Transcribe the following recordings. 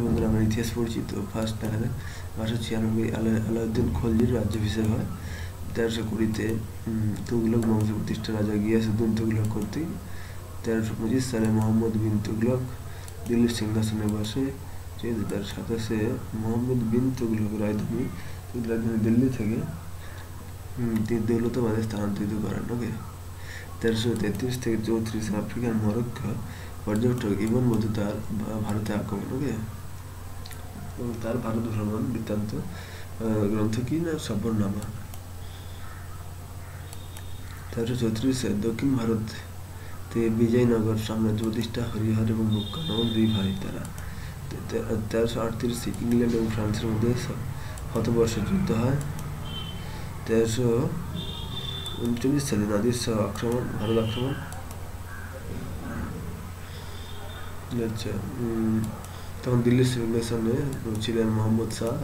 বন্ধুরা, আমরা ইতিহাস পড়ছি, তো ফার্স্ট দেখা যাক বারোশো ছিয়ানব্বই আলা, আলাউদ্দিন খলজির রাজ্যাভিষেক হয়। তেরোশো কুড়িতে তুগলক বংশ প্রতিষ্ঠা রাজা গিয়াসুদ্দিন তুগলক কর্তৃক। তেরোশো পঁচিশ সালে মোহাম্মদ বিন তুগলক দিল্লির সিংহাসনে বসে। যেহেতু তার সাতাশে মোহাম্মদ বিন তুগলক রাজধানী রাজধানী দিল্লি থেকে দৌলতাবাদে স্থানান্তরিত করেন। ওকে? তেরোশো তেত্রিশ থেকে চৌত্রিশ আফ্রিকার মরক্কো পর্যটক ইবন বধু তার ভারতে আক্রমণ ওকে? এবং তার ভারত ভ্রমণ বৃত্তান্ত গ্রন্থ কি না? সফরনামা তেরোশো চৌত্রিশে দক্ষিণ ভারতে বিজয়নগর সাম্রাজ্য প্রতিষ্ঠা, হরিহর এবং মুক্কা নামক দুই ভাই তারা। তেরোশো আটত্রিশে ইংল্যান্ড এবং ফ্রান্সের মধ্যে শতবর্ষ যুদ্ধ হয়। তেরোশো উনচল্লিশ সালে নাদির শাহ আক্রমণ, ভারত আক্রমণ। আচ্ছা তখন দিল্লির সিংহাসনে ছিলেন মোহাম্মদ শাহ।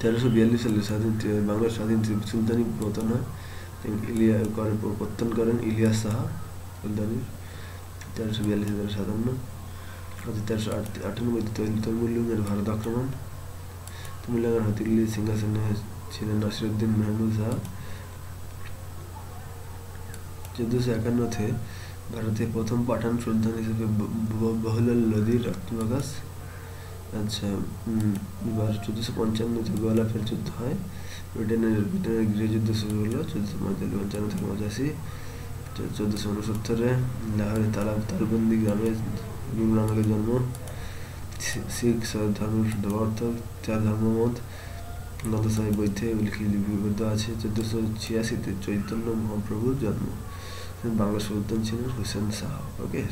তেরোশো বিয়াল্লিশ সালে স্বাধীন বাংলার স্বাধীন সুলতানি পতন হয়। ইলিয়া করে প্রত্যান করেন ইলিয়াস সাহা সুলতানি তেরোশো বিয়াল্লিশ তেরোশো সাতান্ন। তেরোশো আটানব্বইতে তৈমুল্লুমের ভারত আক্রমণ। তমিলনাড়ুর দিল্লি সিংহাসনে ছিলেন নাসিরুদ্দিন মেহমুদ শাহ। চোদ্দশো একান্নতে ভারতে প্রথম পাঠান সুলতান হিসেবে বহুলাল লোদির আত্মপ্রকাশ। আচ্ছা এবার চোদ্দশো পঞ্চান্নতে গোয়ালাফের যুদ্ধ হয়। ব্রিটেনের ব্রিটেনের গৃহযুদ্ধ শুরু হলো চোদ্দশো পঞ্চান্ন থেকে পঁচাশি। চোদ্দশো উনসত্তরে লাহোরে তালাব তালবন্দি গ্রামে নূর নানকের জন্ম। শিখ ধর্মের অর্থ চার ধর্মমত। নন্দস্বামী বইতে লিপিবদ্ধ আছে। চোদ্দশো ছিয়াশিতে চৈতন্য মহাপ্রভুর জন্ম। বাংলা সুলতান ছিলেন হোসেন শাহ ওকে